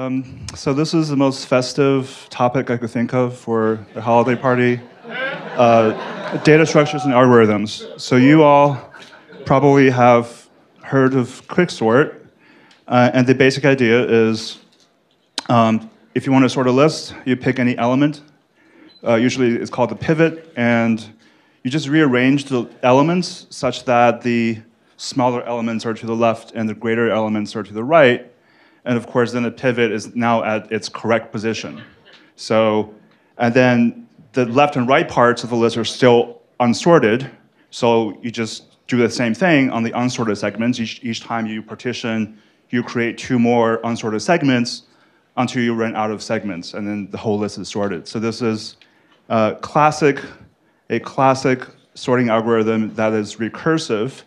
Um, so this is the most festive topic I could think of for a holiday party. Uh, data structures and algorithms. So you all probably have heard of quicksort, uh, and the basic idea is um, if you want to sort a list, you pick any element. Uh, usually it's called the pivot, and you just rearrange the elements such that the smaller elements are to the left and the greater elements are to the right. And of course, then the pivot is now at its correct position. So, and then the left and right parts of the list are still unsorted. So you just do the same thing on the unsorted segments. Each, each time you partition, you create two more unsorted segments until you run out of segments, and then the whole list is sorted. So this is classic, a classic sorting algorithm that is recursive.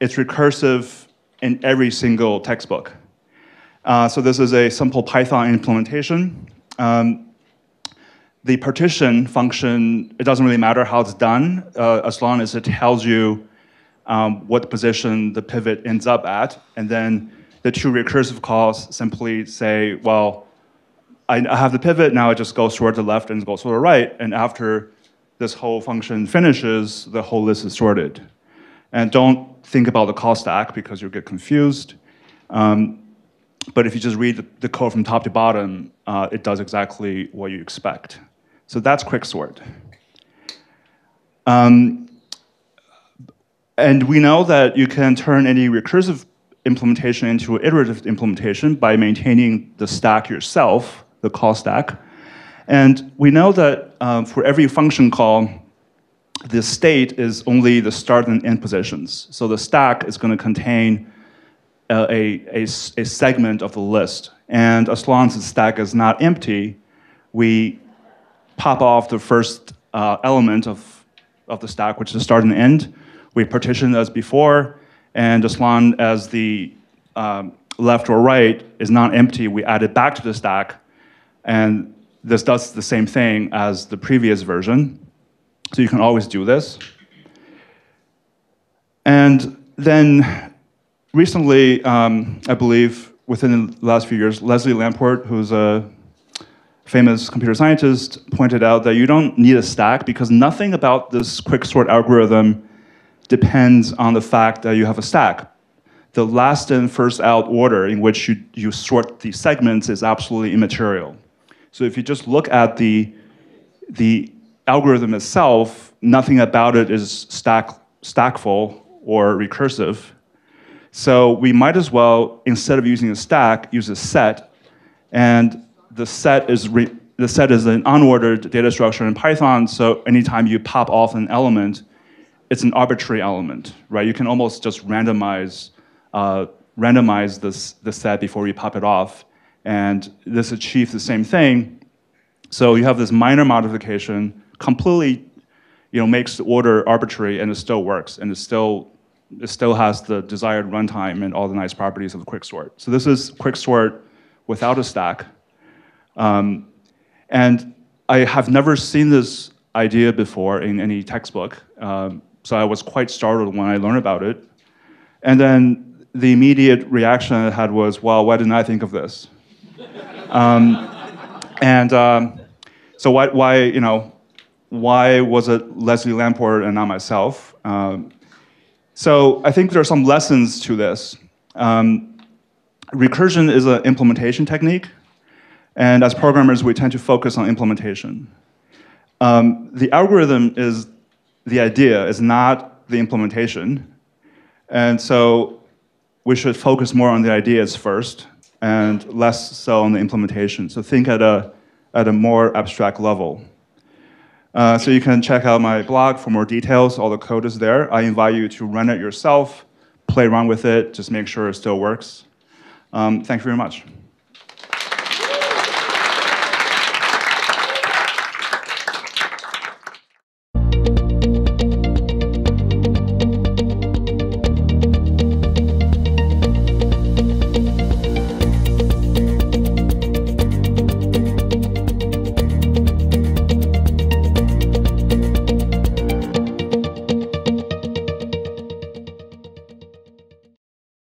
It's recursive in every single textbook. Uh, so this is a simple Python implementation. Um, the partition function, it doesn't really matter how it's done, uh, as long as it tells you um, what position the pivot ends up at. And then the two recursive calls simply say, well, I, I have the pivot, now it just goes toward the left and goes toward the right. And after this whole function finishes, the whole list is sorted. And don't think about the call stack because you'll get confused. Um, but if you just read the, code from top to bottom, uh, it does exactly what you expect. So that's quicksort. Um, and we know that you can turn any recursive implementation into an iterative implementation by maintaining the stack yourself, the call stack. And we know that um, for every function call, the state is only the start and end positions. So the stack is going to contain a, a, a, segment of the list. And as long as the stack is not empty, we pop off the first uh, element of, of the stack, which is the start and end. We partition as before, and as long as the um, left or right is not empty, we add it back to the stack, and this does the same thing as the previous version. So you can always do this. And then recently, um, I believe, within the last few years, Leslie Lamport, who's a famous computer scientist, pointed out that you don't need a stack because nothing about this quicksort algorithm depends on the fact that you have a stack. The last in, first out order in which you, you sort the segments is absolutely immaterial. So if you just look at the, the algorithm itself, nothing about it is stack, stackful or recursive. So we might as well, instead of using a stack, use a set. And the set is the set is an unordered data structure in Python. So anytime you pop off an element, it's an arbitrary element, right? You can almost just randomize uh, randomize this the set before you pop it off, and this achieves the same thing. So you have this minor modification, completely, you know, makes the order arbitrary, and it still works, and it still it still has the desired runtime and all the nice properties of quicksort. So this is quicksort without a stack. Um, and I have never seen this idea before in any textbook. Um, so I was quite startled when I learned about it. And then the immediate reaction I had was, well, why didn't I think of this? um, and um, so why, why, you know, why was it Leslie Lamport and not myself? Um, so I think there are some lessons to this. Um, recursion is an implementation technique, and as programmers, we tend to focus on implementation. Um, the algorithm is the idea, is not the implementation. And so we should focus more on the ideas first and less so on the implementation. So think at a, at a more abstract level. Uh, so you can check out my blog for more details. All the code is there. I invite you to run it yourself, play around with it, just make sure it still works. Um, thank you very much.